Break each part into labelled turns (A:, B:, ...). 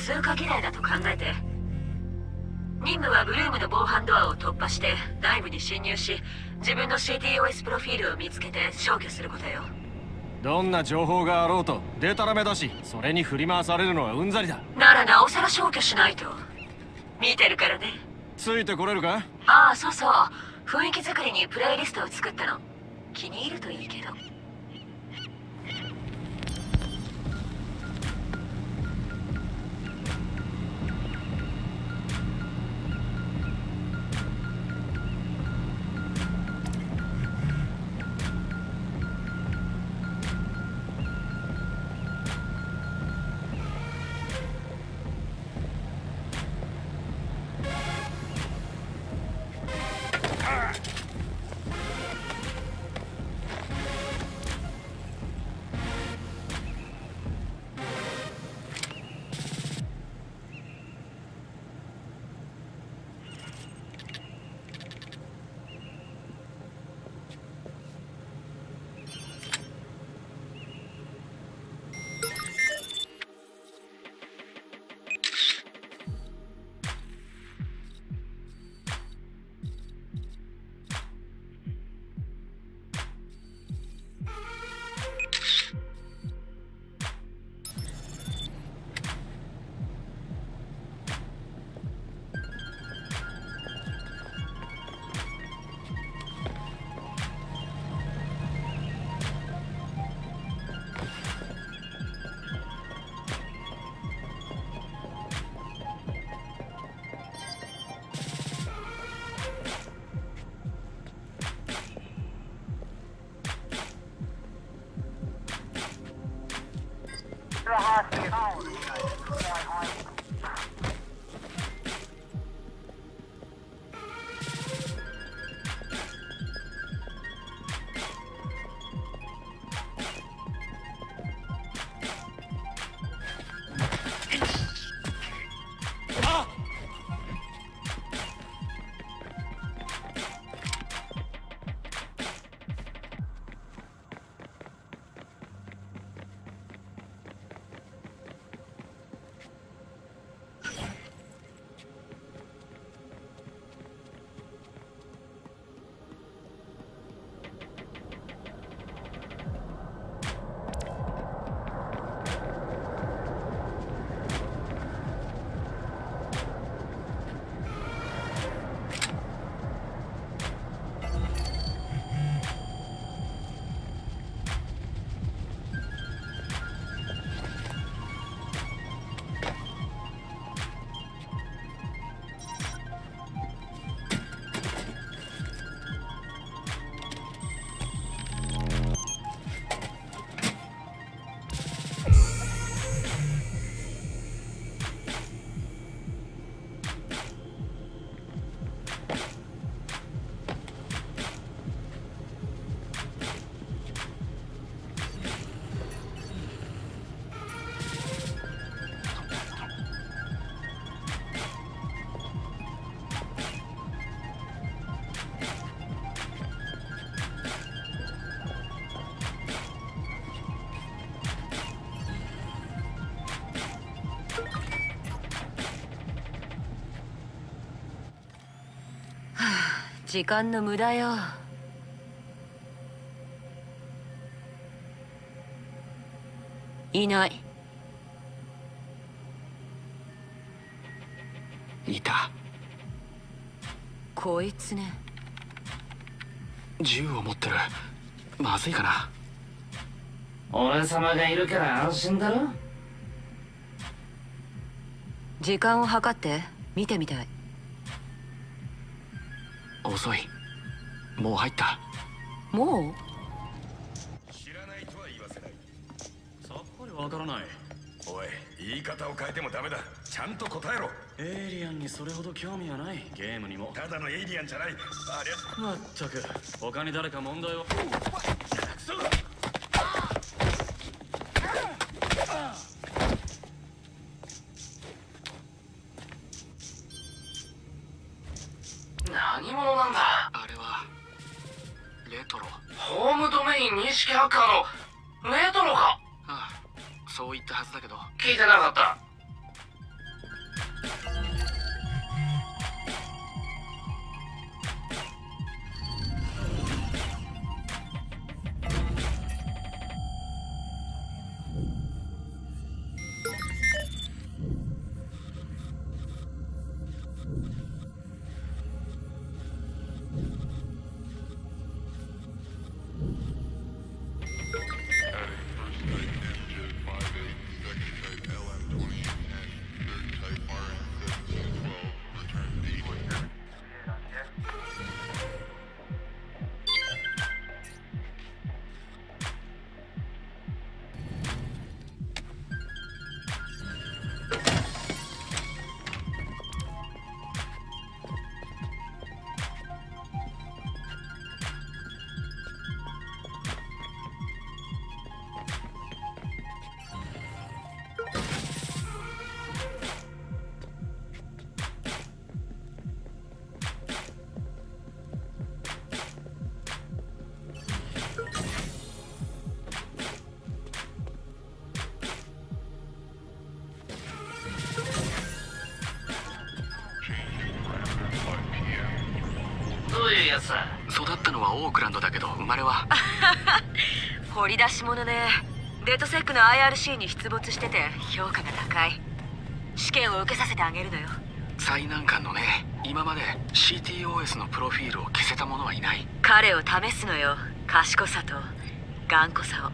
A: 通過儀礼だと考えて任務はブルームの防犯ドアを突破して内部に侵入し自分の CTOS プロフィールを見つけて消去することよ。
B: どんな情報があろうとデタラメだしそれに振り回されるのはうんざりだ。
A: ならなおさら消去しないと。見てるからね。
B: ついてこれるか？
A: ああそうそう。雰囲気作りにプレイリストを作ったの。気に入るといい時間の無駄よ。いない。
C: いた。
A: こいつね。
C: 銃を持ってる。まずいかな。
D: 俺様がいるから安心だろ。
A: 時間を計って見てみたい
C: 遅い。もう入った。
A: もう？
E: 知らないとは言わせない。
F: さっぱりわからない。
E: おい言い方を変えてもダメだ。ちゃんと答えろ。
F: エイリアンにそれほど興味はない。ゲームにも。
E: ただのエイリアンじゃない。ありゃ。
F: まったく。他に誰か問題を
C: トロ
F: ホームドメイン認識ハッカーのレトロか？
C: そう言ったはずだけど。
G: 聞いてなかったやつだ。
C: 育ったのはオークランドだけど生まれは？
A: 掘り出し物ね。デートセックの IRC に出没してて評価が高い。試験を受けさせてあげるのよ。
C: 最難関のね今まで CTOS のプロフィールを消せた者はいない。
A: 彼を試すのよ。賢さと頑固さを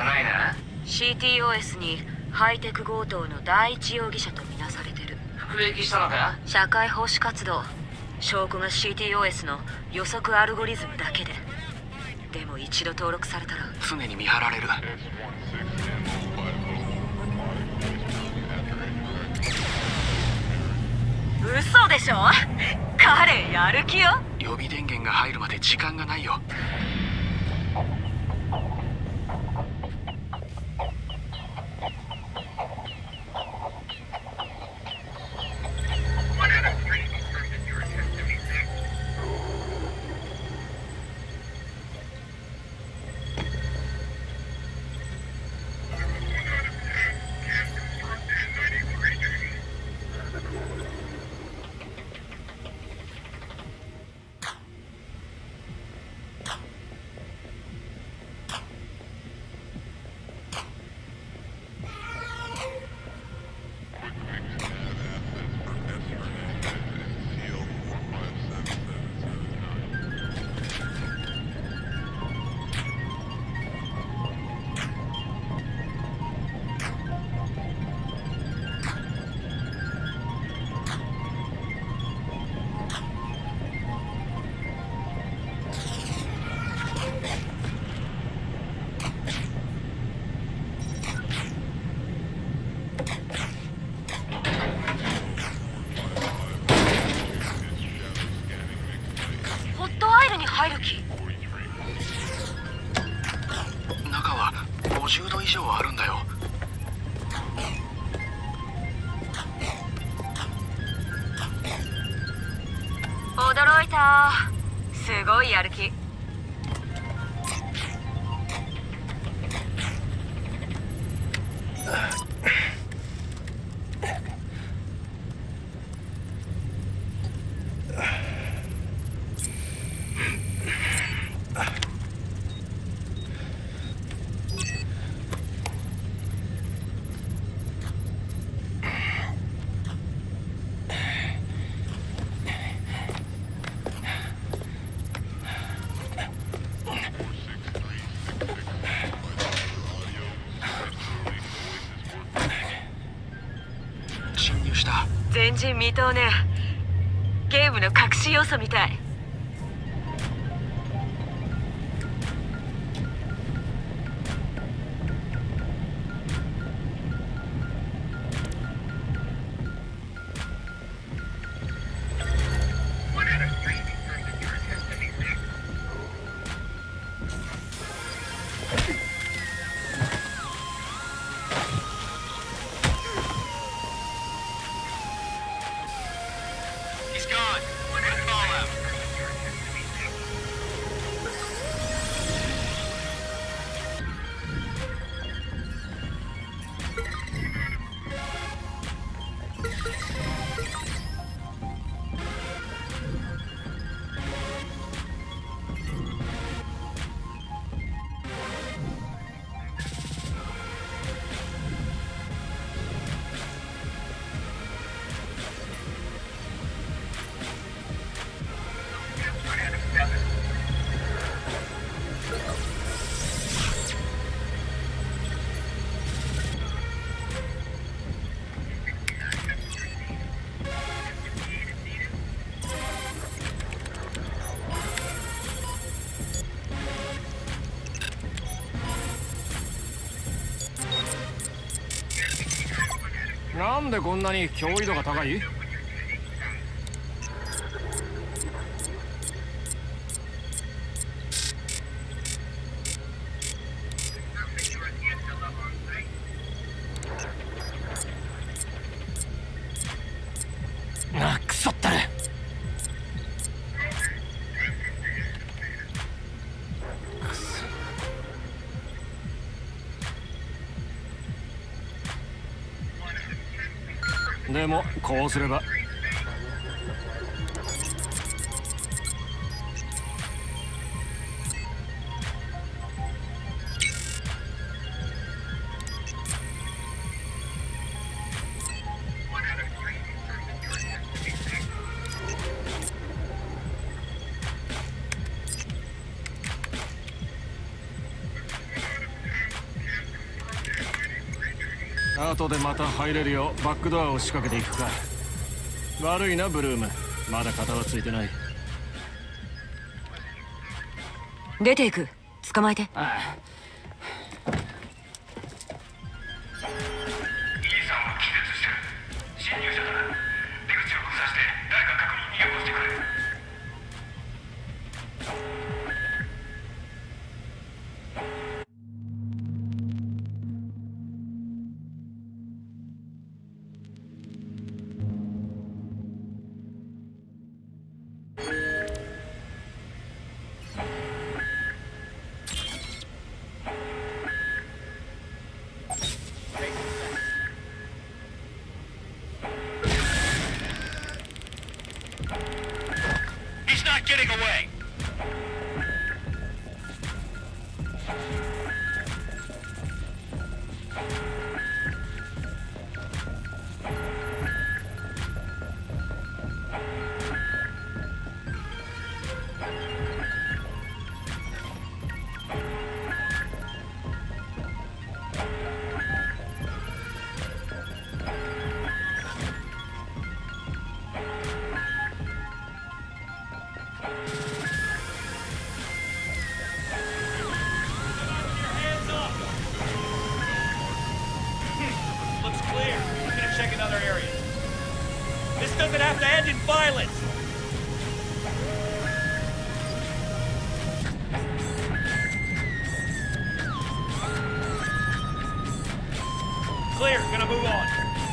G: ゃないな。
A: CTOS にハイテク強盗の第一容疑者とみなされてる。
G: 服役したのか？
A: 社会奉仕活動。証拠が CTOS の予測アルゴリズムだけで。でも一度登録されたら。
C: 常に見張られる。
A: 嘘でしょ？彼やる気よ。
C: 予備電源が入るまで時間がないよ
A: 入る気。
C: 中は50度以上あるんだよ。
A: 驚いた。すごいやる気人未到ねゲームの隠し要素みたい。He's gone. Call him.
B: なんでこんなに脅威度が高い？こうすればでまた入れるよ。うバックドアを仕掛けていくか。悪いなブルーム。まだ片はついてない。
A: 出ていく。捕まえて。
D: あ「
G: Looks Gonna move on.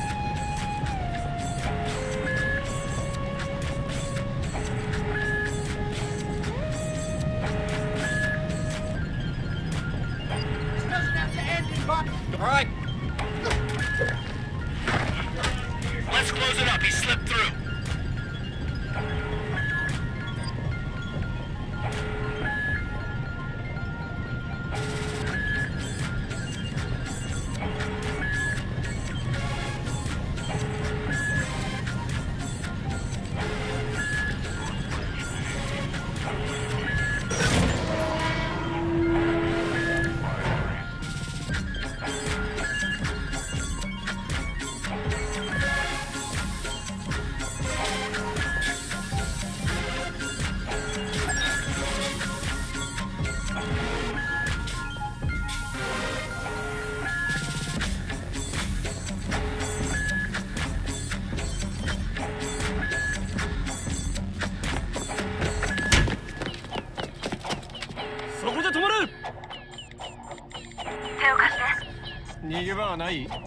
B: ない。
C: 分かっ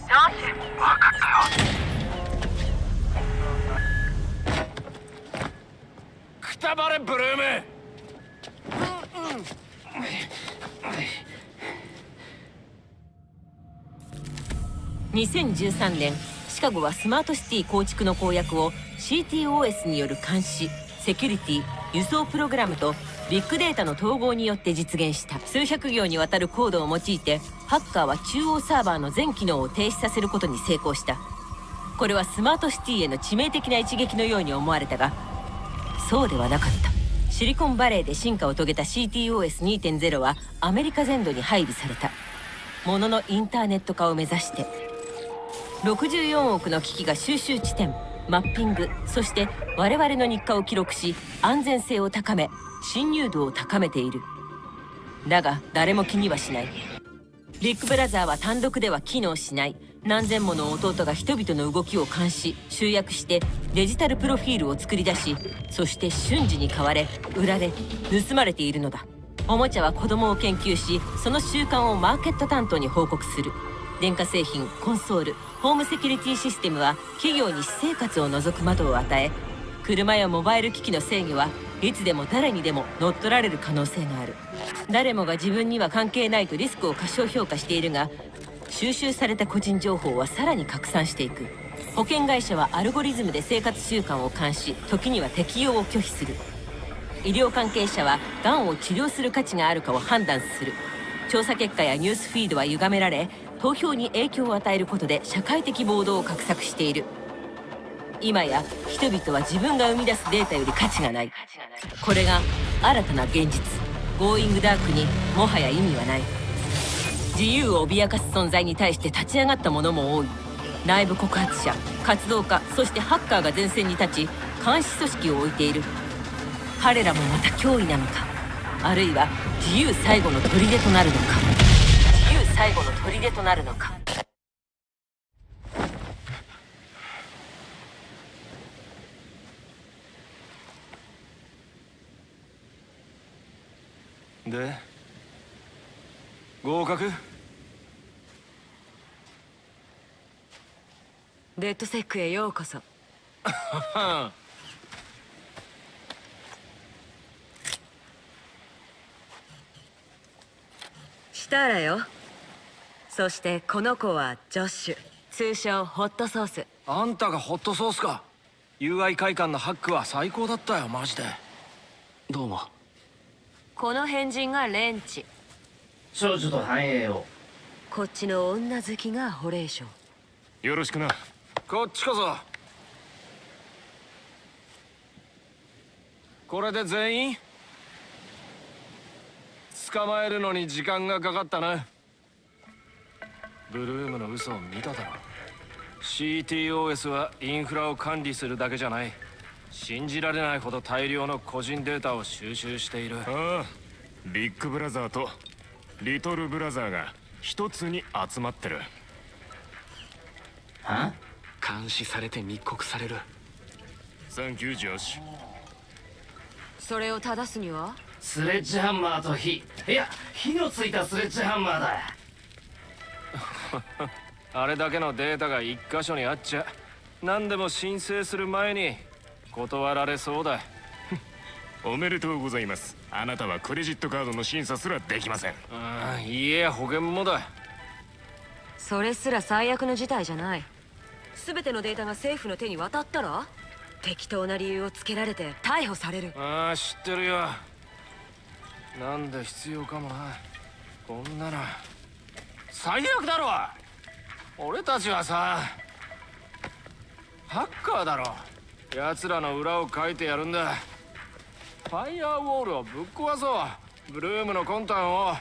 C: たよ。
B: くたばれブルーム。
H: 2013年シカゴはスマートシティ構築の公約を CTOS による監視セキュリティ輸送プログラムとビッグデータの統合によって実現した。数百行にわたるコードを用いてハッカーは中央サーバーの全機能を停止させることに成功した。これはスマートシティへの致命的な一撃のように思われたがそうではなかった。シリコンバレーで進化を遂げた CTOS2.0 はアメリカ全土に配備された。もののインターネット化を目指して。64億の機器が収集地点マッピングそして我々の日課を記録し安全性を高め侵入度を高めている。だが誰も気にはしない。ビッグブラザーは単独では機能しない。何千もの弟が人々の動きを監視集約してデジタルプロフィールを作り出しそして瞬時に買われ売られ盗まれているのだ。おもちゃは子供を研究しその習慣をマーケット担当に報告する。電化製品コンソールホームセキュリティシステムは企業に私生活を除く窓を与え車やモバイル機器の制御はいつでも誰にでも乗っ取られる可能性がある。誰もが自分には関係ないとリスクを過小評価しているが収集された個人情報はさらに拡散していく。保険会社はアルゴリズムで生活習慣を監視時には適用を拒否する。医療関係者はがんを治療する価値があるかを判断する。調査結果やニュースフィードは歪められ投票に影響を与えることで社会的暴動を画策している。今や人々は自分が生み出すデータより価値がない。これが新たな現実。ゴーイングダークにもはや意味はない。自由を脅かす存在に対して立ち上がった者も多い。内部告発者活動家そしてハッカーが前線に立ち監視組織を置いている。彼らもまた脅威なのか。あるいは自由最後の砦となるのか。自由最後の砦となるのか。
B: で合格？
H: レッドセックへようこそ。したらよ。そしてこの子はジョッシュ通称ホットソース。
B: あんたがホットソースか。UI 会館のハックは最高だったよマジで。
C: どうも
H: この変人がレンチ。
D: 少女と繁栄を。
H: こっちの女好きがホレイショ
B: よろしくな。こっちこそ。これで全員？捕まえるのに時間がかかったな。ブルームの嘘を見ただろ CTOS はインフラを管理するだけじゃない信じられないほど大量の個人データを収集している。
I: ああビッグブラザーとリトルブラザーが一つに集まってる。
D: は
C: 監視されて密告される。
I: サンキュージョシュ。
H: それを正すには？
D: スレッジハンマーと火。いや火のついたスレッジハンマーだ。
B: あれだけのデータが一箇所にあっちゃ何でも申請する前に断られそうだ。
I: おめでとうございます。あなたはクレジットカードの審査すらできません。
B: ああ家や保険もだ。
H: それすら最悪の事態じゃない。全てのデータが政府の手に渡ったら適当な理由をつけられて逮捕される。
B: ああ知ってるよ。なんで必要かもな。こんなの。最悪だろ俺たちはさハッカーだろ奴らの裏をかいてやるんだ。ファイヤーウォールをぶっ壊そう。ブルームの魂胆を。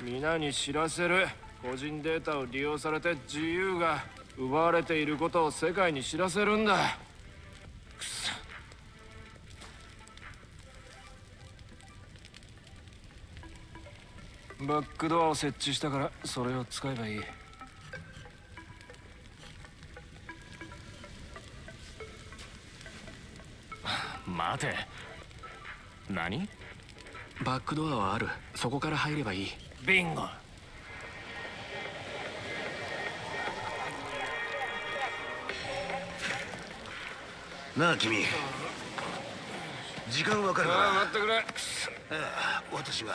B: 皆に知らせる。個人データを利用されて自由が。奪われていることを世界に知らせるんだ。くそ。バックドアを設置したからそれを使えばいい。
I: 待て。何？
C: バックドアはある。そこから入ればいい。
B: ビンゴ。
J: なあ君。時間わかるか
B: 待ってくれ。
J: ああ私は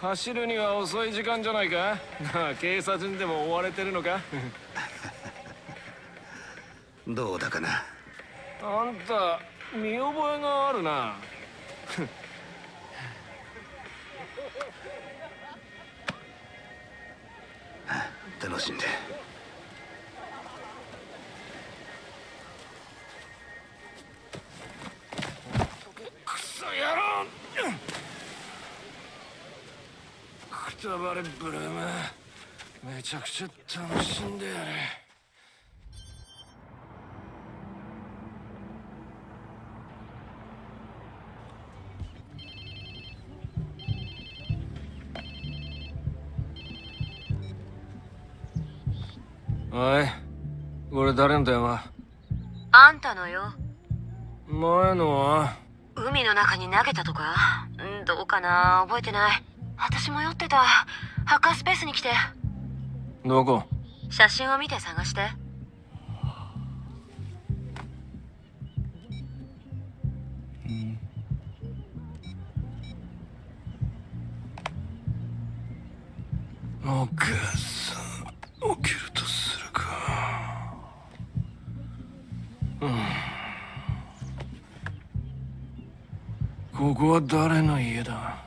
B: 走るには遅い時間じゃないか。ああ警察にでも追われてるのか？
J: どうだかな？
B: あんた見覚えがあるな。
J: 楽しんで。
B: クソ野郎。くたばれブルームめちゃくちゃ楽しんでやれおいこれ誰の電話？
A: あんたのよ。
B: 前のは？
A: 海の中に投げたとか？んどうかな？覚えてない。私も酔ってた。ハッカースペースに来て。
B: どこ？
A: 写真を見て探して。
B: おここは誰の家だ？